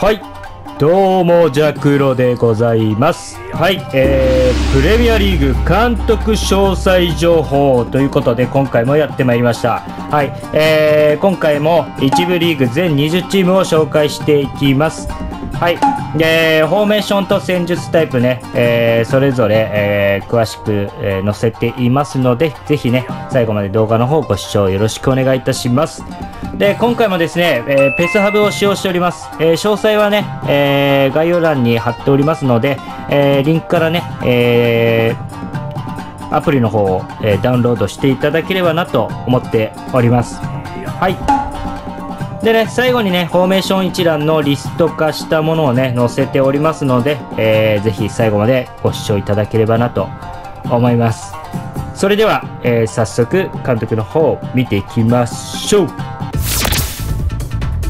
はい。どうもジャクロでございます。はい。えー、プレミアリーグ監督詳細情報ということで今回もやってまいりました。はい。えー、今回も一部リーグ全20チームを紹介していきます。はい、でフォーメーションと戦術タイプね、えー、それぞれ、えー、詳しく、えー、載せていますので、ぜひね、最後まで動画の方ご視聴よろしくお願いいたします。で、今回もですね、えー、ペスハブを使用しております。えー、詳細はね、えー、概要欄に貼っておりますので、えー、リンクからね、えー、アプリの方を、えー、ダウンロードしていただければなと思っております。はい。でね、最後にね、フォーメーション一覧のリスト化したものをね、載せておりますので、えー、ぜひ最後までご視聴いただければなと思います。それでは、えー、早速、監督の方を見ていきましょう。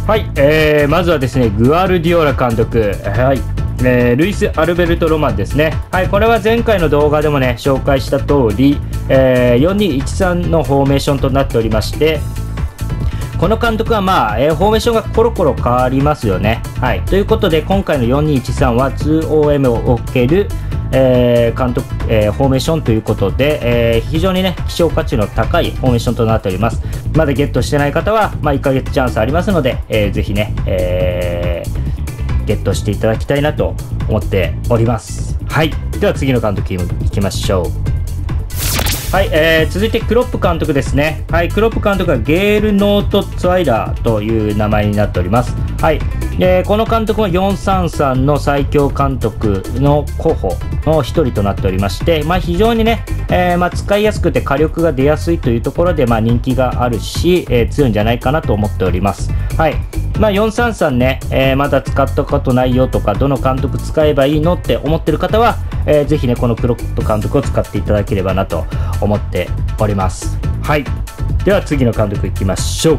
はい、えー、まずはですね、グアルディオラ監督。はい。えー、ルイス・アルベルト・ロマンですね。はい、これは前回の動画でもね、紹介した通り、えー、4213のフォーメーションとなっておりまして、この監督はまあ、えー、フォーメーションがコロコロ変わりますよね。はい。ということで、今回の4213は 2OM をおける、えー、監督、えー、フォーメーションということで、えー、非常にね、希少価値の高いフォーメーションとなっております。まだゲットしてない方は、まあ、1ヶ月チャンスありますので、えー、ぜひね、えー、ゲットしていただきたいなと思っております。はい。では次の監督いきましょう。はい、えー、続いてクロップ監督ですね。はい、クロップ監督はゲール・ノート・ツワイラーという名前になっております。はい、えー、この監督は433の最強監督の候補の一人となっておりまして、まあ、非常にね、えー、まあ、使いやすくて火力が出やすいというところで、まあ、人気があるし、え強いんじゃないかなと思っております。はい、まあ、433ね、えまだ使ったことないよとか、どの監督使えばいいのって思ってる方は、えー、ぜひね、このクロップ監督を使っていただければなと思っております。はい。では次の監督いきましょう。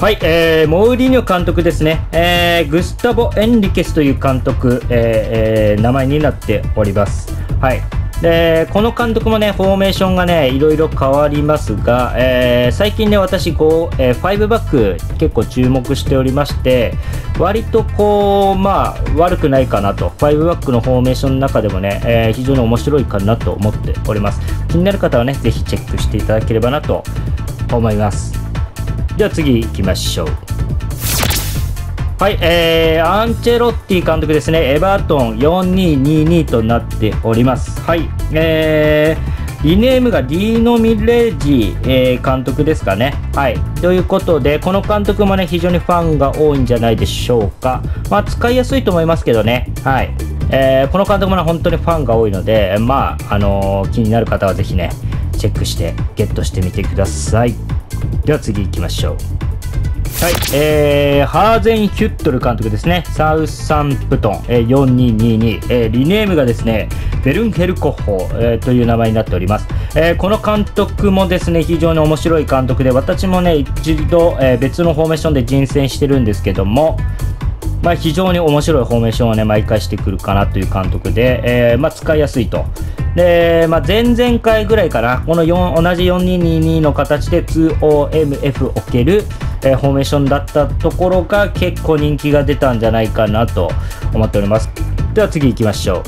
はい、えー、モウリーニョ監督ですね、えー、グスタボ・エンリケスという監督、えーえー、名前になっております。はい、でこの監督もねフォーメーションがねいろいろ変わりますが、えー、最近ね私こう、えー、5バック結構注目しておりまして割とこうまあ悪くないかなと。5バックのフォーメーションの中でもね、えー、非常に面白いかなと思っております。気になる方はねぜひチェックしていただければなと思います。では次行きましょう。はい、えー、アンチェロッティ監督ですね、エバートン4222となっております。はい、えー、リネームがディーノ・ミレージ、えー、監督ですかね。はい、ということで、この監督もね、非常にファンが多いんじゃないでしょうか。まあ、使いやすいと思いますけどね。はい、えー、この監督もね、本当にファンが多いので、まあ、あのー、気になる方はぜひね、チェックしてゲットしてみてください。では次行きましょう。はい、えー、ハーゼン・ヒュットル監督ですね、サウスサンプトン、えー、4222、えー、リネームがですね、ベルンヘルコッホ、えー、という名前になっております、えー。この監督もですね、非常に面白い監督で、私もね、一度、えー、別のフォーメーションで人選してるんですけども、まあ、非常に面白いフォーメーションをね、毎回してくるかなという監督で、えー、まあ、使いやすいと。で、まあ、前々回ぐらいかな、この4同じ4222の形で 2OMF 置ける、えー、フォーメーションだったところが結構人気が出たんじゃないかなと思っております。では次行きましょ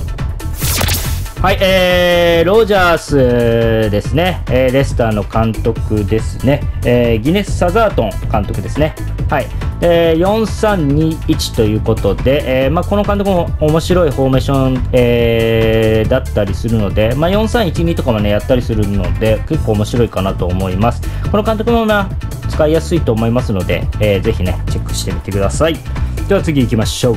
う。はい、えー、ロジャースですね、えー、レスターの監督ですね、えー、ギネス・サザートン監督ですね。はい、えー、4321ということで、えーまあ、この監督も面白いフォーメーション、えー、だったりするので、まあ、4312とかもね、やったりするので、結構面白いかなと思います。この監督もな、使いやすいと思いますので、えー、ぜひね、チェックしてみてください。では次行きましょう。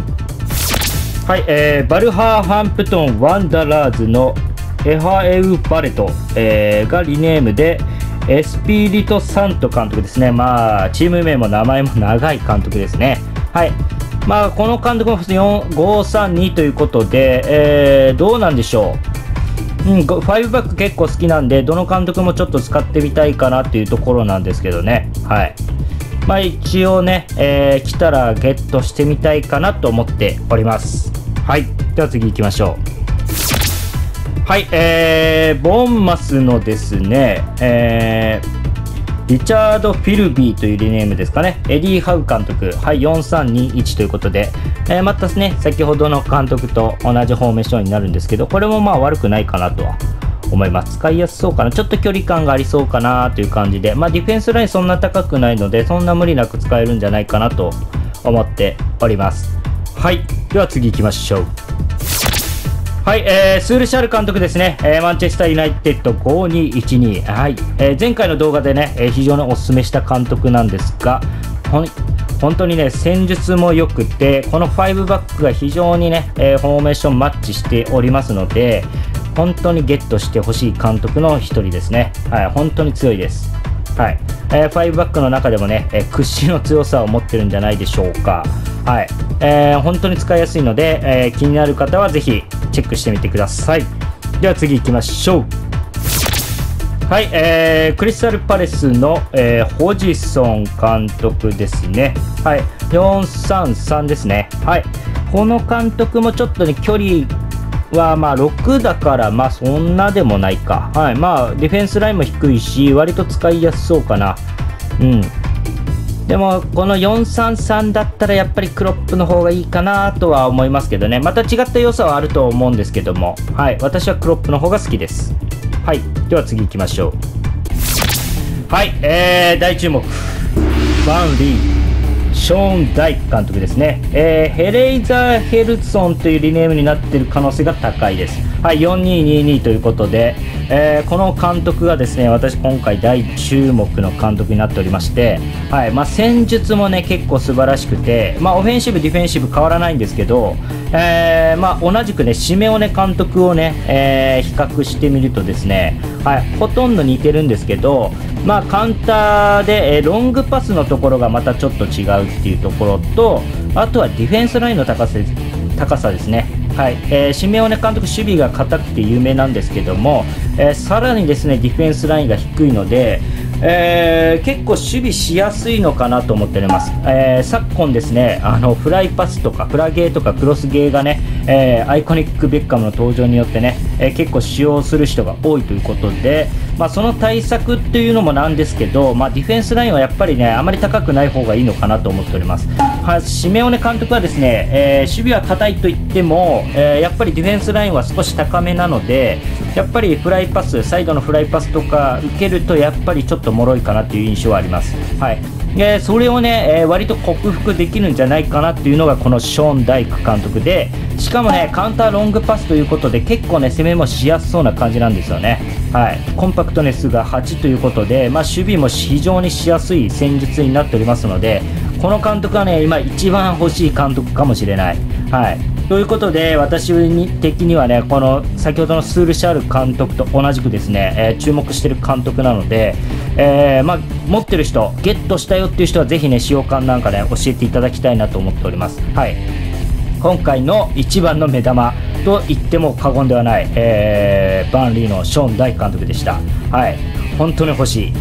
はい、えー、ウルバーハンプトンワンダラーズのエハエウ・バレト、えー、がリネームで、エスピリト・サント監督ですね。まあ、チーム名も名前も長い監督ですね。はい。まあ、この監督も532ということで、えー、どうなんでしょう。うん、5バック結構好きなんで、どの監督もちょっと使ってみたいかなっていうところなんですけどね。はい。まあ、一応ね、えー、来たらゲットしてみたいかなと思っております。はい。では次行きましょう。はい、えー、ボンマスのですね、えー、リチャード・フィルビーというリネームですかね。エディ・ハウ監督。はい、4321ということで、えー、またね、先ほどの監督と同じフォーメーションになるんですけど、これもまあ悪くないかなとは思います。使いやすそうかな。ちょっと距離感がありそうかなという感じで、まあディフェンスラインそんな高くないので、そんな無理なく使えるんじゃないかなと思っております。はい。では次行きましょう。はい、えー、スールシャル監督ですね、えー、マンチェスターユナイテッド5212、はいえー、前回の動画でね、えー、非常にお勧めした監督なんですが、本当にね、戦術も良くて、この5バックが非常にね、えー、フォーメーションマッチしておりますので、本当にゲットしてほしい監督の一人ですね。はい、本当に強いです。はい。えー、5バックの中でもね、えー、屈指の強さを持ってるんじゃないでしょうか。はい。えー、本当に使いやすいので、えー、気になる方はぜひチェックしてみてください。では次行きましょう。はい、えー、クリスタルパレスの、えー、ホジソン監督ですね。はい、433ですね。はい、この監督もちょっとね、距離はまあ6だからまあそんなでもないか。はい。まあディフェンスラインも低いし、割と使いやすそうかな。うん。でもこの433だったらやっぱりクロップの方がいいかなとは思いますけどね。また違った良さはあると思うんですけども。はい。私はクロップの方が好きです。はい。では次行きましょう。はい。えー、大注目。バンリー。ショーン・ダイ監督ですね、えー、ヘレイザー・ヘルツソンというリネームになっている可能性が高いです。はい、4222ということで、えー、この監督がですね、私今回大注目の監督になっておりまして、はい、まあ、戦術もね、結構素晴らしくて、まあ、オフェンシブ、ディフェンシブ変わらないんですけど、えー、まあ、同じくね、シメオネ監督をね、え、比較してみるとですね、はい、ほとんど似てるんですけど、まあ、カウンターで、え、ロングパスのところがまたちょっと違うっていうところと、あとはディフェンスラインの高さ高さですね。はい、えー、シメオネ監督、守備が硬くて有名なんですけども、えー、さらにですねディフェンスラインが低いので、えー、結構守備しやすいのかなと思っております、えー、昨今ですねあのフライパスとかフラゲーとかクロスゲーがね、えー、アイコニックベッカムの登場によってね、え結構使用する人が多いということで、まあ、その対策っていうのもなんですけど、まあ、ディフェンスラインはやっぱりねあまり高くない方がいいのかなと思っておりますはい、シメオネ監督はですね、えー、守備は硬いと言っても、え、やっぱりディフェンスラインは少し高めなのでやっぱりフライパスサイドのフライパスとか受けるとやっぱりちょっと脆いかなという印象はあります。はいでそれをね、えー、割と克服できるんじゃないかなっていうのがこのショーン・ダイク監督でしかもねカウンターロングパスということで結構ね攻めもしやすそうな感じなんですよね。はい。コンパクトネスが8ということで、まあ、守備も非常にしやすい戦術になっておりますのでこの監督はね今一番欲しい監督かもしれない。はいということで、私的にはね、この先ほどのスールシャール監督と同じくですね、えー、注目している監督なので、えー、まあ、持ってる人、ゲットしたよっていう人はぜひね、使用感なんかね、教えていただきたいなと思っております。はい。今回の一番の目玉と言っても過言ではない、えー、バンリーのショーン大監督でした。はい。本当に欲しい。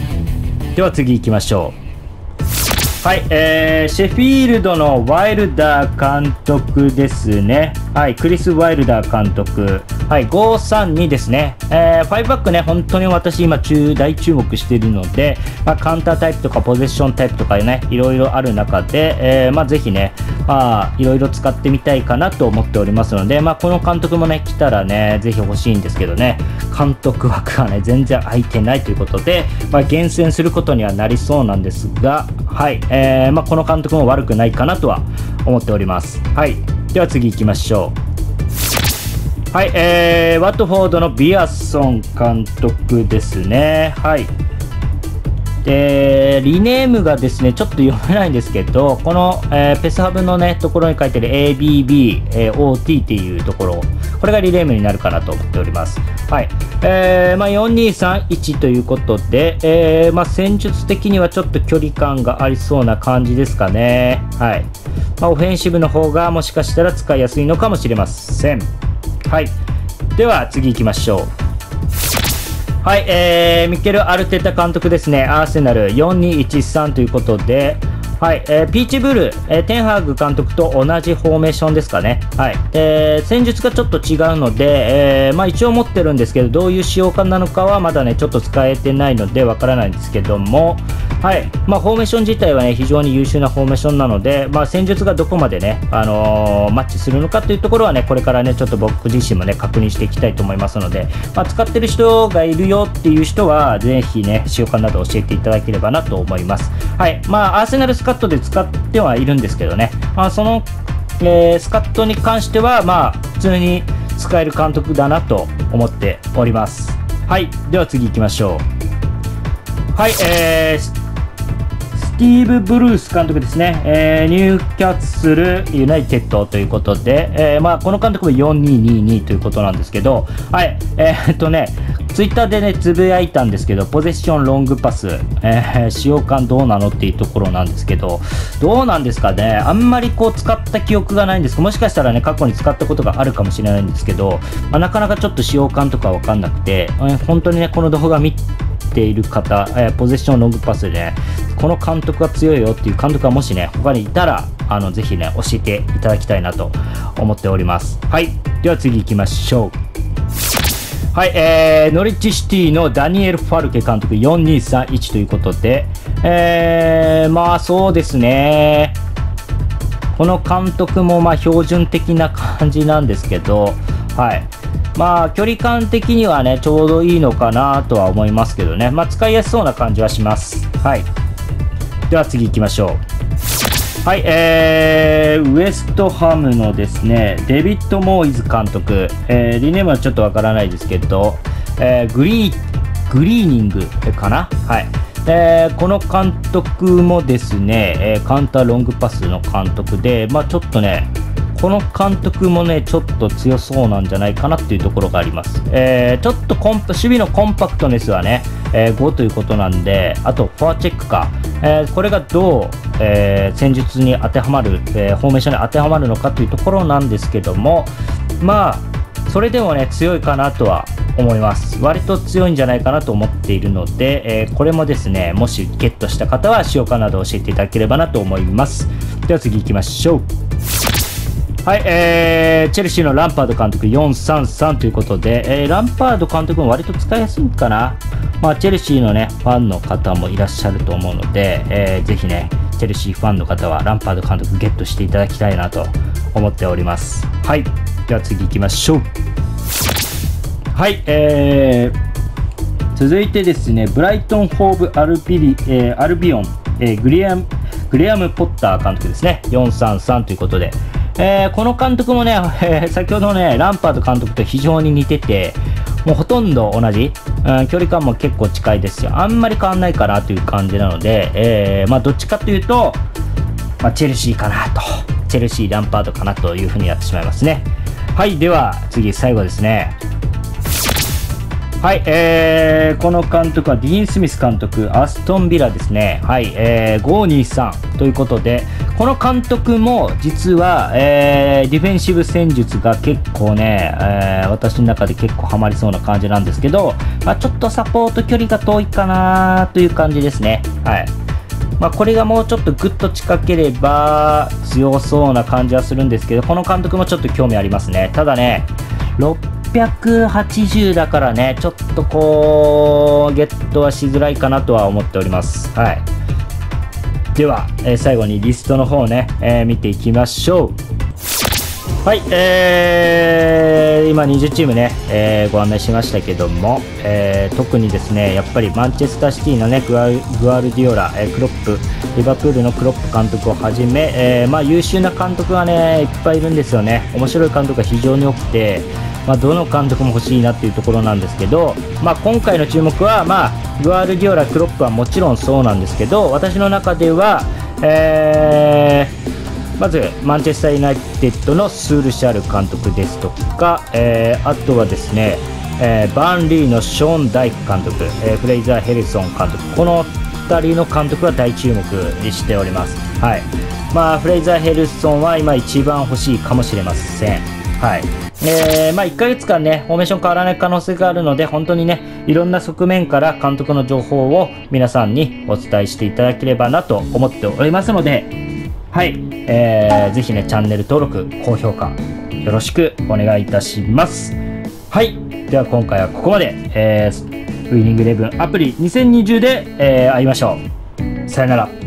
では次行きましょう。はい、えー、シェフィールドのワイルダー監督ですね。はい、クリス・ワイルダー監督。はい、532ですね。えー、5バックね、本当に私今中、大注目しているので、まあ、カウンタータイプとかポゼッションタイプとかね、いろいろある中で、えー、まあ、ぜひね、まあ、いろいろ使ってみたいかなと思っておりますので、まあ、この監督もね、来たらね、ぜひ欲しいんですけどね、監督枠がね、全然空いてないということで、まあ、厳選することにはなりそうなんですが、はい、えー、まあ、この監督も悪くないかなとは思っております。はい、では次行きましょう。はい、えー、ワットフォードのビアソン監督ですね。はい。で、リネームがですね、ちょっと読めないんですけど、この、えー、ペスハブのね、ところに書いてる abb え ot っていうところ、これがリネームになるかなと思っております。はい。えー、まあ、4231ということで、えー、まあ、戦術的にはちょっと距離感がありそうな感じですかね。はい。まあ、オフェンシブの方がもしかしたら使いやすいのかもしれません。はい。では、次行きましょう。はい、えー、ミケル・アルテタ監督ですね、アーセナル4213ということで、はい、えー、ピーチブルー、えー、テンハーグ監督と同じフォーメーションですかね。はい。で、戦術がちょっと違うので、えー、まあ一応持ってるんですけど、どういう仕様感なのかはまだね、ちょっと使えてないのでわからないんですけども、はい。まあフォーメーション自体はね、非常に優秀なフォーメーションなので、まあ戦術がどこまでね、あのー、マッチするのかというところはね、これからね、ちょっと僕自身もね、確認していきたいと思いますので、まあ使ってる人がいるよっていう人は、ぜひね、使用感など教えていただければなと思います。はい。まあ、アーセナルスカットで使ってはいるんですけどね、まあ、その、えー、スカットに関しては、まあ、普通に使える監督だなと思っております。はい。では次行きましょう。はい。えー、スティーブ・ブルース監督ですね、えー、ニューキャッスル・ユナイテッドということで、えー、まあ、この監督も4222ということなんですけど、はい、えー、っとね、ツイッターでね、つぶやいたんですけど、ポゼッションロングパス、えー、使用感どうなのっていうところなんですけど、どうなんですかね、あんまりこう使った記憶がないんです。もしかしたらね、過去に使ったことがあるかもしれないんですけど、まあ、なかなかちょっと使用感とかわかんなくて、えー、本当にね、この動画見てている方、えー、ポゼッションロングパスでね、この監督が強いよっていう監督がもしね、他にいたら、あの、ぜひね、教えていただきたいなと思っております。はい。では次行きましょう。はい、えー、ノリッチシティのダニエル・ファルケ監督4231ということで、えー、まあそうですね。この監督もま標準的な感じなんですけど、はい。まあ距離感的にはね、ちょうどいいのかなとは思いますけどね。まあ使いやすそうな感じはします。はい。では次行きましょう。はい、えー、ウエストハムのですね、デビッド・モイーズ監督、えー、リネームはちょっとわからないですけど、えー、グリー、グリーニングかな？はい。えー、この監督もですね、えー、カウンターロングパスの監督で、まあちょっとね、この監督もね、ちょっと強そうなんじゃないかなっていうところがあります。えー、ちょっとコン守備のコンパクトネスはね、えー、5ということなんで、あと、フォアチェックか。えー、これがどう、え戦術に当てはまる、えフォーメーションに当てはまるのかというところなんですけども、まあ、それでもね、強いかなとは思います。割と強いんじゃないかなと思っているので、えー、これもですね、もしゲットした方は使用感など教えていただければなと思います。では次行きましょう。はい、えー、チェルシーのランパード監督433ということで、えー、ランパード監督も割と使いやすいかな。まあ、チェルシーのね、ファンの方もいらっしゃると思うので、えー、ぜひね、チェルシーファンの方はランパード監督ゲットしていただきたいなと思っております。はい、では次行きましょう。はい、えー、続いてですね、ブライトン・ホーブ・アルビリ、えー、アルビオン、えー、グリアム、グレアム・ポッター監督ですね。433ということで、えー、この監督もね、えー、先ほどのね、ランパード監督と非常に似てて、もうほとんど同じ、うん、距離感も結構近いですよ。あんまり変わんないかなという感じなので、えー、まあ、どっちかというと、まあ、チェルシーかなと、チェルシー、ランパードかなというふうにやってしまいますね。はい、では次、最後ですね。はい、えー、この監督はディーン・スミス監督、アストンビラですね。はい、えー、523ということで、この監督も実は、えー、ディフェンシブ戦術が結構ね、えー、私の中で結構ハマりそうな感じなんですけど、まあ、ちょっとサポート距離が遠いかなという感じですね。はい。まあ、これがもうちょっとぐっと近ければ強そうな感じはするんですけど、この監督もちょっと興味ありますね。ただね、680だからね、ちょっとこう、ゲットはしづらいかなとは思っております。はい。では、えー、最後にリストの方ね、えー、見ていきましょう。はい、えー、今20チームね、えー、ご案内しましたけども、えー、特にですね、やっぱりマンチェスターシティのね、グアルグアルディオラ、え、クロップ、リバプールのクロップ監督をはじめ、え、まあ優秀な監督がね、いっぱいいるんですよね。面白い監督が非常に多くて、まあ、どの監督も欲しいなっていうところなんですけど、まあ、今回の注目は、まあ、グアルディオラ、クロップはもちろんそうなんですけど私の中では、えー、まずマンチェスター・ユナイテッドのスールシャル監督ですとか、えー、あとはですね、えー、バンリーのショーン・ダイク監督、えフレイザー・ヘルソン監督この2人の監督は大注目しております。はいまあ、フレイザー・ヘルソンは今一番欲しいかもしれません。はいえー、まあ、1ヶ月間ね、フォーメーション変わらない可能性があるので、本当にね、いろんな側面から監督の情報を皆さんにお伝えしていただければなと思っておりますので、はい、えー、ぜひね、チャンネル登録、高評価、よろしくお願いいたします。はい、では今回はここまで、えー、ウィニングイレブンアプリ2020で、えー、会いましょう。さよなら。